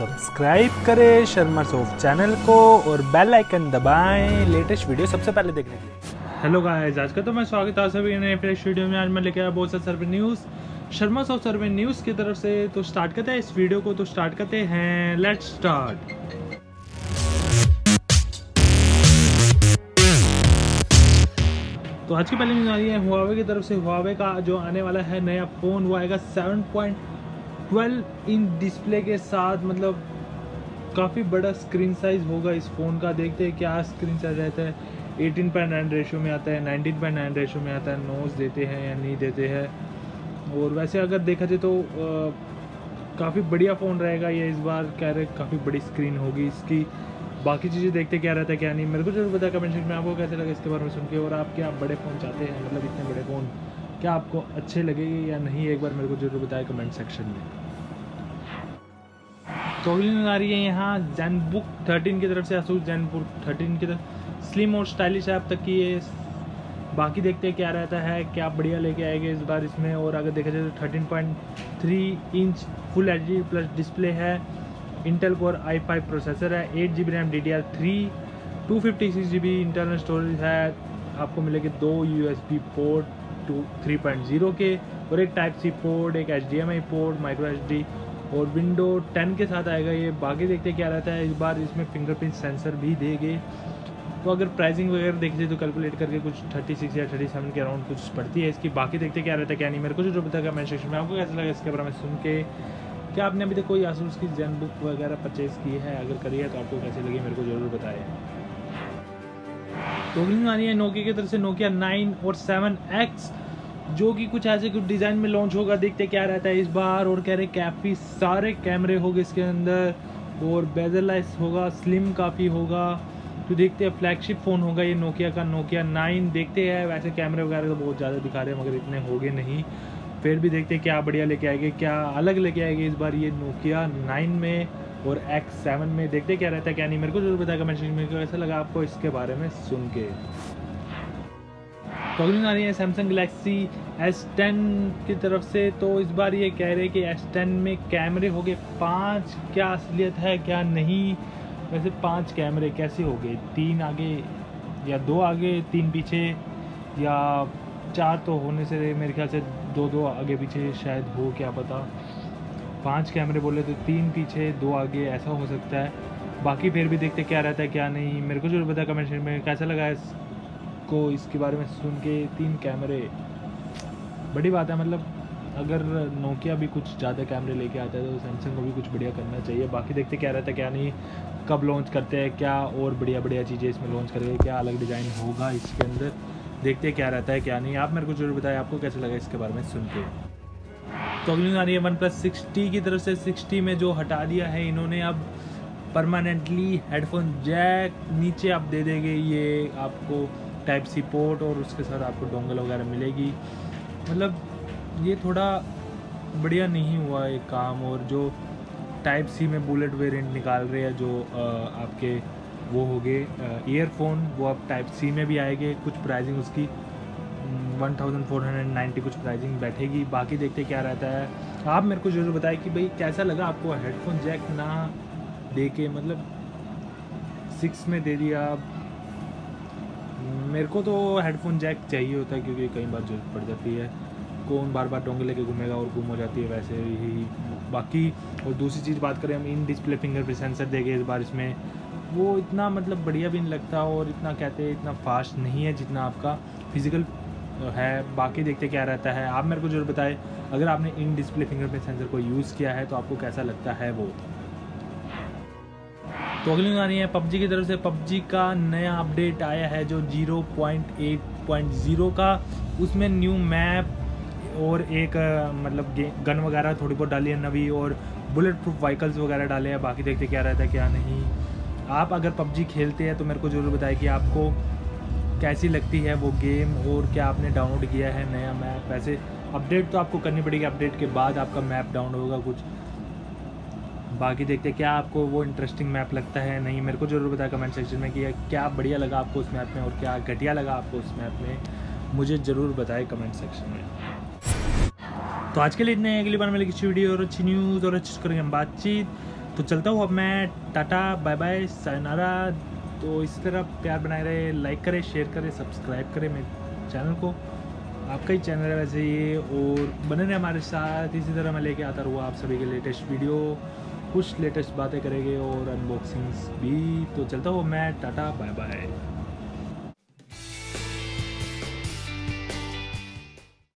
Subscribe करें Sharma soft channel को और बेल आइकन दबाएँ लेटेस्ट वीडियो सबसे पहले देखने के लिए। हेलो गाइस, आज का तो मैं स्वागत है सभी नए फ्रेश वीडियो में। आज मैं लेके आया बहुत सा survey news Sharma soft survey news की तरफ़ से तो स्टार्ट करते हैं इस वीडियो को तो स्टार्ट करते हैं। लेट्स स्टार्ट तो आज की पहली न्यूज़ आ रही है हुआवे की तरफ़ से। हुआवे का जो आने वाला है नया फ़ोन वो आएगा 7.12 इंच डिस्प्ले के साथ मतलब काफ़ी बड़ा स्क्रीन साइज़ होगा इस फ़ोन का। देखते हैं क्या स्क्रीन साइज़ रहता है। 18.9 रेशो में आता है 19.9 रेशो में आता है। नोज़ देते हैं या नहीं देते हैं। और वैसे अगर देखा जाए तो काफ़ी बढ़िया फ़ोन रहेगा ये इस बार। कह रहे काफ़ी बड़ी स्क्रीन होगी इसकी। बाकी चीज़ें देखते क्या रहता है, क्या नहीं। मेरे को ज़रूर बताया कमेंट सेक्शन में। आपको कैसे लगा इसके बारे में सुन के? और आप क्या बड़े फ़ोन चाहते हैं? मतलब इतने बड़े फ़ोन क्या आपको अच्छे लगेंगे या नहीं? एक बार मेरे को ज़रूर बताया कमेंट सेक्शन में। तो अगली आ रही है यहाँ जैन बुक थर्टीन की तरफ़ से जैन बुक थर्टीन की तरफ़। स्लिम और स्टाइलिश है, अब तक की ये बाकी देखते हैं क्या रहता है, क्या बढ़िया लेके आएँगे इस बार इसमें। और अगर देखा जाए तो thirteen point three inch full HD plus display है। Intel core i five processor है eight G B RAM D D R three two fifty six G B internal storage है। आपको मिलेगी दो U S B port two three point zero के और एक type C port एक H D M I port micro H D और window ten के साथ आएगा ये। बाकी देखते क्या रहता है। इस बार इसमें फिंगरप्रिंट सेंसर भी देंगे। तो अगर प्राइसिंग वगैरह देखिए तो कैलकुलेट करके कुछ थर्टी सिक्स या थर्टी सेवन के अराउंड कुछ पड़ती है इसकी। बाकी देखते क्या रहता है, क्या नहीं। मेरे को जो पता कमेंट सेक्शन में आपको कैसा लगा, इसके बारे में सुन के। क्या आपने अभी तक कोई आसूस की जैन बुक वगैरह परचेज़ की है? अगर करी है तो आपको कैसे लगी, मेरे को ज़रूर बताएँ। तो आ रही है नोकिया की तरफ़ से नोकिया नाइन और सेवन एक्स जो कि कुछ ऐसे कुछ डिज़ाइन में लॉन्च होगा, देखते क्या रहता है इस बार। और कह रहे काफ़ी सारे कैमरे होंगे इसके अंदर। और बेजरलाइस होगा स्लिम काफ़ी होगा। तो देखते हैं फ्लैगशिप फ़ोन होगा ये नोकिया का नोकिया नाइन देखते हैं, वैसे कैमरे वगैरह तो बहुत ज़्यादा दिखा रहे हैं, मगर इतने होंगे नहीं। फिर भी देखते हैं क्या बढ़िया लेके आएँगे, क्या अलग लेके आएँगे इस बार ये नोकिया नाइन में और एक्स सेवन में। देखते क्या रहता है, क्या नहीं। मेरे को ज़रूर बताया कमेंट में कैसा लगा आपको, इसके बारे में सुन के। अगली आ रही है सैमसंग गलेक्सी एस टेन की तरफ़ से तो इस बार ये कह रहे हैं कि एस टेन में कैमरे हो गए। पाँच, क्या असलियत है, क्या नहीं? वैसे पाँच कैमरे कैसे हो गए? तीन आगे या दो आगे, तीन पीछे, या चार तो होने से मेरे ख्याल से दो दो आगे पीछे शायद हो, क्या पता। पाँच कैमरे बोले तो तीन पीछे, दो आगे, ऐसा हो सकता है। बाकी फिर भी देखते क्या रहता है, क्या नहीं। मेरे को ज़रूर पता कमेंट में कैसा लगा इसको इसके बारे में सुन के तीन कैमरे, बड़ी बात है मतलब अगर नोकिया भी कुछ ज़्यादा कैमरे लेके आता है तो सैमसंग को भी कुछ बढ़िया करना चाहिए। बाकी देखते क्या रहता है, क्या नहीं, कब लॉन्च करते हैं, क्या और बढ़िया बढ़िया चीज़ें इसमें लॉन्च करेंगे, क्या अलग डिज़ाइन होगा इसके अंदर, देखते क्या रहता है, क्या नहीं। आप मेरे को ज़रूर बताएँ, आपको कैसे लगा इसके बारे में सुन के। तो अगली आ रही है वन प्लस सिक्सटी की तरफ़ से, सिक्सटी में जो हटा दिया है इन्होंने, अब परमानेंटली हेडफोन जैक नीचे आप दे देंगे, ये आपको टाइप सी पोर्ट और उसके साथ आपको डोंगल वगैरह मिलेगी। मतलब ये थोड़ा बढ़िया नहीं हुआ एक काम और जो टाइप सी में बुलेट वेरिएंट निकाल रहे हैं, जो आपके वो हो गए ईयरफोन वो अब टाइप सी में भी आएँगे, कुछ प्राइसिंग उसकी one thousand four hundred ninety कुछ प्राइसिंग बैठेगी। बाकी देखते क्या रहता है। आप मेरे को ज़रूर बताएँ कि भाई कैसा लगा आपको हेडफोन जैक ना दे के मतलब सिक्स में दे दिया मेरे को तो हेडफोन जैक चाहिए होता है क्योंकि कई बार ज़रूरत पड़ जाती है। कौन बार बार डोंगे लेके घूमेगा और गुम हो जाती है वैसे ही। बाकी, और दूसरी चीज़ बात करें, हम in display finger fingerprint sensor देंगे इस बार इसमें। वो इतना मतलब बढ़िया भी नहीं लगता और इतना कहते हैं, इतना फास्ट नहीं है जितना आपका फ़िज़िकल है। बाकी देखते क्या रहता है। आप मेरे को ज़रूर बताएँ, अगर आपने इन डिस्प्ले फिंगरप्रिंट सेंसर को यूज़ किया है तो आपको कैसा लगता है वो? तो अगली आ रही है। पबजी की तरफ़ से पबजी का नया अपडेट आया है जो 0.8.0 का। उसमें न्यू मैप और एक मतलब गन वगैरह थोड़ी बहुत डाली है नवी और बुलेट प्रूफ व्हीकल्स वगैरह डाले हैं। बाकी देखते क्या रहता है, क्या नहीं। आप अगर पबजी खेलते हैं तो मेरे को ज़रूर बताएँ कि आपको कैसी लगती है वो गेम और क्या आपने डाउनलोड किया है नया मैप वैसे अपडेट तो आपको करनी पड़ेगी अपडेट के बाद आपका मैप डाउनलोड होगा कुछ। बाकी देखते हैं क्या आपको वो इंटरेस्टिंग मैप लगता है, नहीं, मेरे को ज़रूर बताया कमेंट सेक्शन में कि क्या बढ़िया लगा आपको उस मैप में और क्या घटिया लगा आपको उस मैप में। मुझे ज़रूर बताए कमेंट सेक्शन में। तो आज के लिए इतने, अगली बार मिले किसी वीडियो और अच्छी न्यूज़ और अच्छी करेंगे हम बातचीत। तो चलता हूँ अब मैं, टाटा बाय बाय सायनारा तो इस तरह प्यार बनाए रहे लाइक करें शेयर करें सब्सक्राइब करें मेरे चैनल को। आपका ही चैनल है वैसे ये, और बने रहे हमारे साथ। इसी तरह मैं लेके आता रहूँगा आप सभी के लेटेस्ट वीडियो कुछ लेटेस्ट बातें करेंगे और अनबॉक्सिंग्स भी। तो चलता हूँ मैं टाटा बाय बाय